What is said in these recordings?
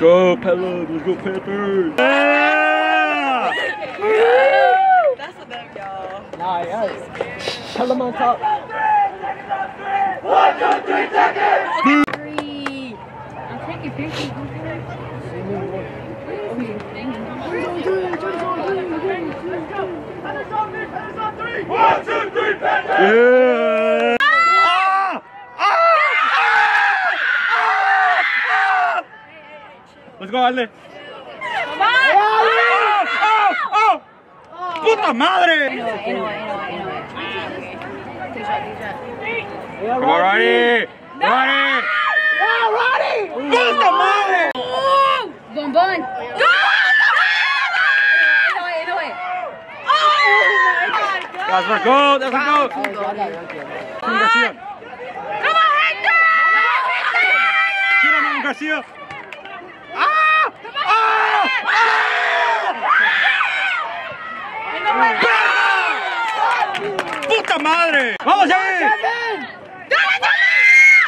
go, Pelos. Let's go, Panthers. Yeah! That's enough, y'all. Nah, yeah. Tell them on top. Three. I'm taking pictures. Yeah! Ah! Ah! Ah! Ah! Let's go, Ale. Come on! ¡Oh! ¡Oh! ¡Oh! ¡Puta madre! Come on, Ronnie! Ronnie! ¡Puta madre! Bon bon. Go! That's our goal! That's our goal! Team Garcia. Come on, Hector! Shoot him, Mama Garcia! ¡Puta madre! ¡Vamos ahí!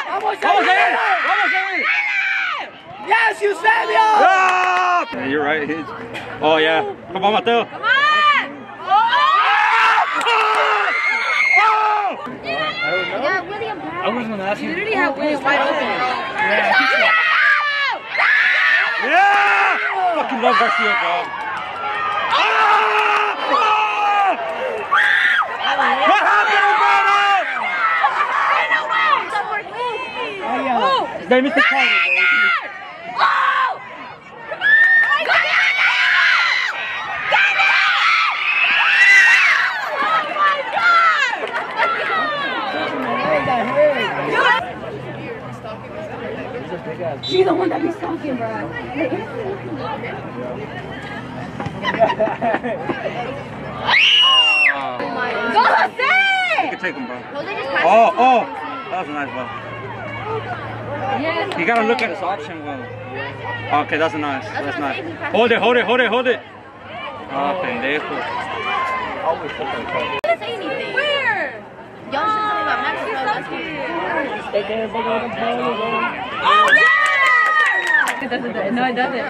¡Vamos ahí! ¡Vamos ahí! Yes, Eusebio! Ah! Yeah, you're right. He's... Oh, yeah. Come on, Mateo. Come on! Oh! Yeah, William I was gonna ask You you. literally have William wide open, bro. Yeah! Love Garcia, bro. Ah! What happened, Roberto? His name is Ricardo, baby. She the one that be stalking, bro. Oh, Go, Jose! you can take him, bro. Oh, oh. That was a nice ball. Yes. You gotta look at his option well. Okay, that's nice. That's what nice. saying, he passed Hold it, hold it, hold it, hold it. Ah, pendejo. didn't. Where? Y'all said something about Mexico. That's weird. Stay there, big ball. Oh! It doesn't. No, it doesn't.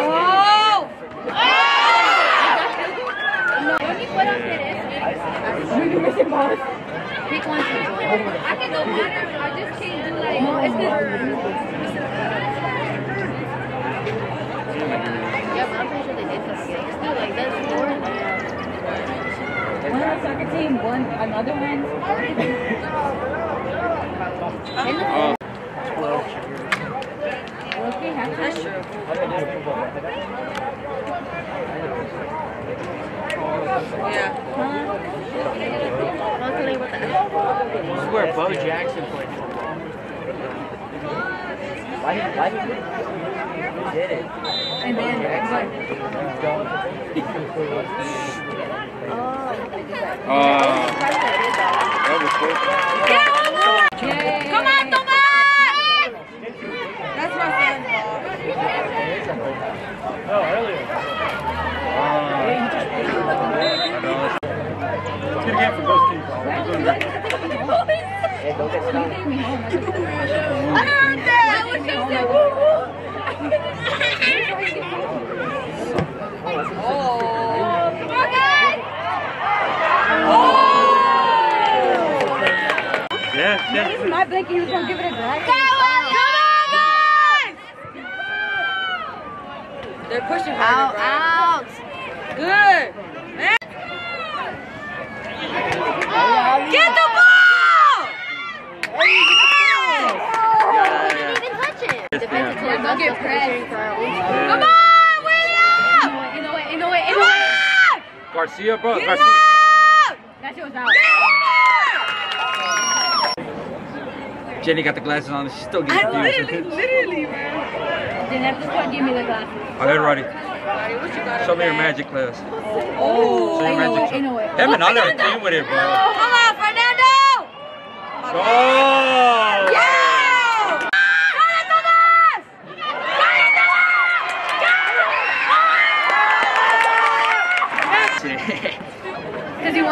Oh! Don't you put on Pick one. I can go better. I just can't do like. No, it's Yeah, but I'm pretty sure they did something. Still, like, that's more One on soccer team, one another one. This is where Bo Jackson played. Why did why did did it? and then oh. That was good. Yay. Come on, Tomás! That's my son's ball. No, earlier. Let's get a game for both teams. Hey, don't get stopped. I heard that! I was just saying, woo Oh. Come on, guys! Yes, yes. This is my blanket, you was gonna give it a drag. Go, guys! They're pushing Out, out! Good. Man. Get the ball! Yeah, Didn't even touch it. Yes, Defensive ma'am. team, don't get pressed. Yeah. Come on, William! In the way, in the way, in the way. Garcia, bro. Get Garcia. out! That shit was out. Jenny got the glasses on. She's still I getting literally, confused. literally, man. Then at this point, give me the glasses. All right, Roddy. Buddy, what Show me your magic class. Oh. Show your Ain't no way, magic ain't no way. Him and Ale are team with it, bro. Come on, Fernando! Go!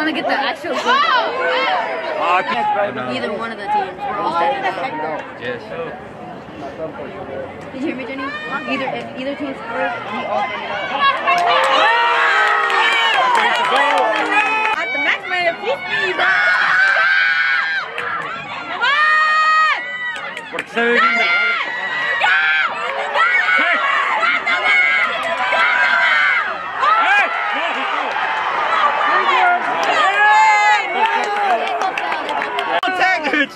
Want to get the actual. Oh! I can't. Either one of the teams. We're all standing up. Yes. Did you hear me, Jenny? Either if either team scores, we all standing. At the max man, 50, bro. Come on! Porque se ve bien. Hey! No, he fell. Tag it!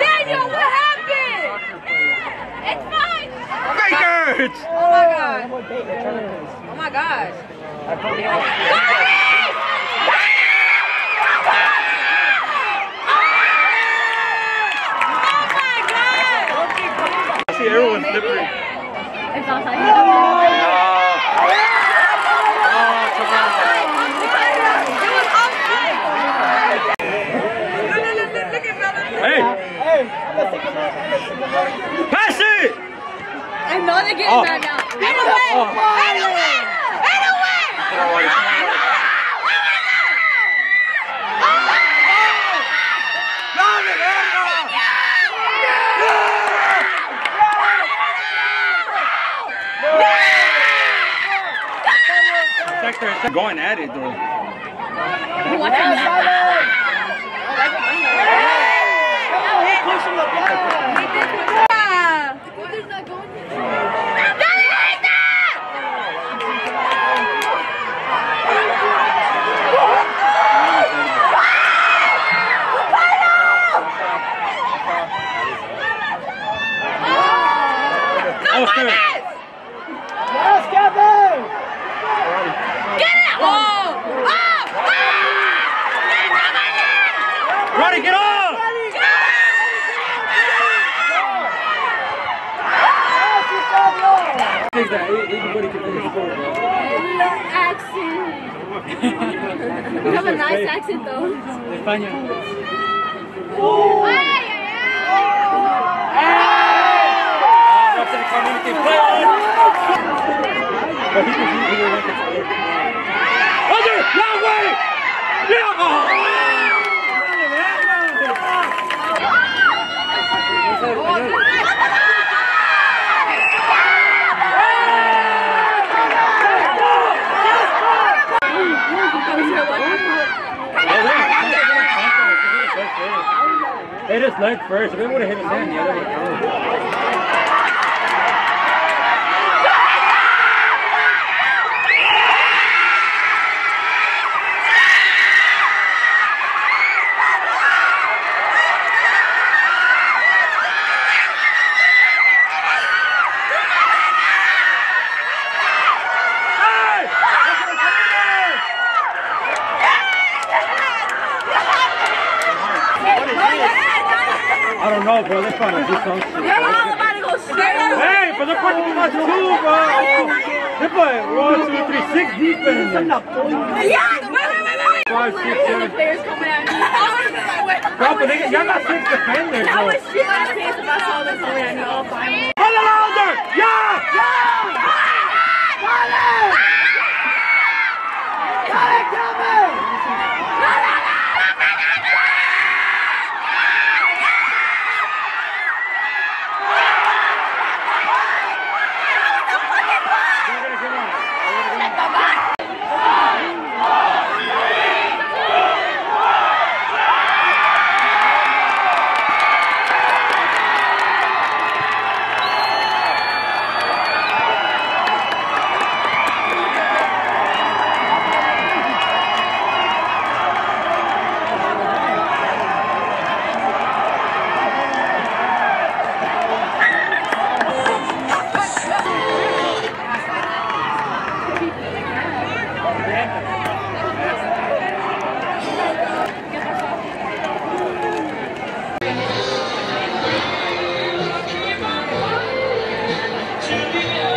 Daniel, what happened? It's fine. Make it! Oh Oh my gosh. Oh my god. I see everyone slippery. It's outside. Look at brother. Hey! Pass it! I know they're getting Oh. now. Right away! Right away! Away! Sector going at it though. Oh, sorry. Ronnie, get off! You have a nice accent though. Other, that way! Yeah! Oh! Hit his leg first. If they would have hit his hand, the other would have counted. out, bro. About to go straight. Hey, but the fucking too, bro. They're one, two, three, six defense. Yeah, wait, wait, wait, wait. Five, six, seven. Players coming at me. Bro, but they, y'all got six defenders, bro. I was shit my pants if I saw this coming at me all five. Hold it louder! Yeah! Oh yeah! Hold it! should be